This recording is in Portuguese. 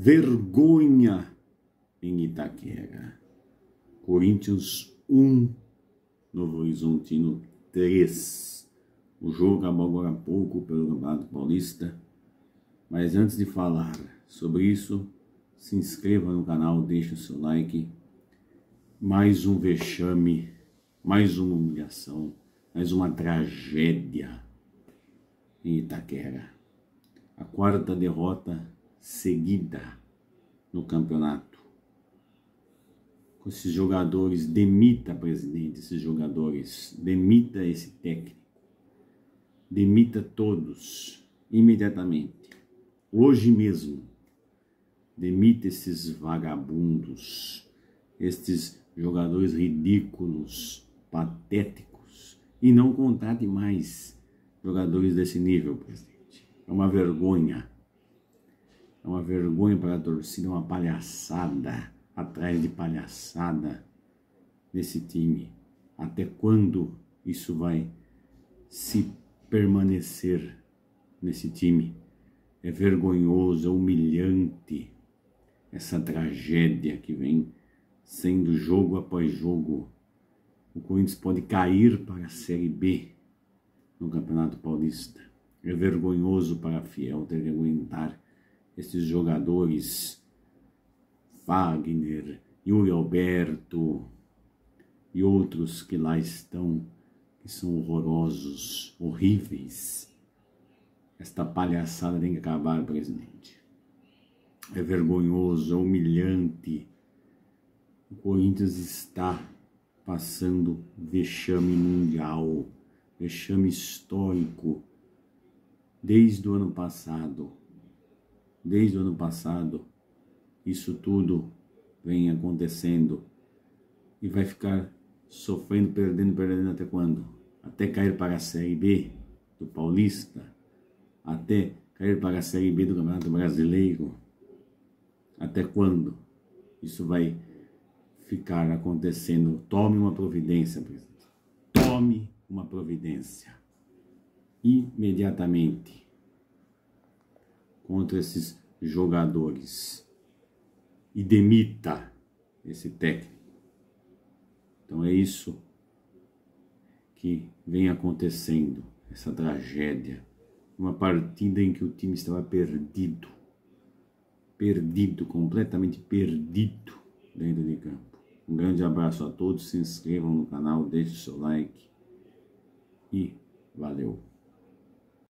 vergonha em Itaquera. Corinthians 1, Novo Horizontino 3. O jogo acabou agora há pouco pelo Campeonato Paulista. Mas antes de falar sobre isso, se inscreva no canal, deixe o seu like. Mais um vexame, mais uma humilhação, mais uma tragédia em Itaquera. A quarta derrota seguida no campeonato. Com esses jogadores, demita presidente, esses jogadores, demita esse técnico, demita todos imediatamente, hoje mesmo. Demita esses vagabundos, estes jogadores ridículos, patéticos, e não contrate mais jogadores desse nível, presidente. É uma vergonha. É uma vergonha para a torcida, uma palhaçada, atrás de palhaçada nesse time. Até quando isso vai se permanecer nesse time? É vergonhoso, é humilhante essa tragédia que vem sendo jogo após jogo. O Corinthians pode cair para a Série B no Campeonato Paulista. É vergonhoso para a Fiel ter que aguentar esses jogadores Wagner, Yuri Alberto e outros que lá estão, que são horrorosos, horríveis. Esta palhaçada tem que acabar, presidente. É vergonhoso, é humilhante. O Corinthians está passando vexame mundial, vexame histórico desde o ano passado desde o ano passado, isso tudo vem acontecendo e vai ficar sofrendo, perdendo, perdendo até quando? Até cair para a Série B do Paulista, até cair para a Série B do Campeonato Brasileiro. Até quando isso vai ficar acontecendo? Tome uma providência, presidente. Tome uma providência. Imediatamente contra esses jogadores e demita esse técnico. Então é isso que vem acontecendo, essa tragédia. Uma partida em que o time estava perdido, perdido, completamente perdido dentro de campo. Um grande abraço a todos, se inscrevam no canal, deixe seu like e valeu.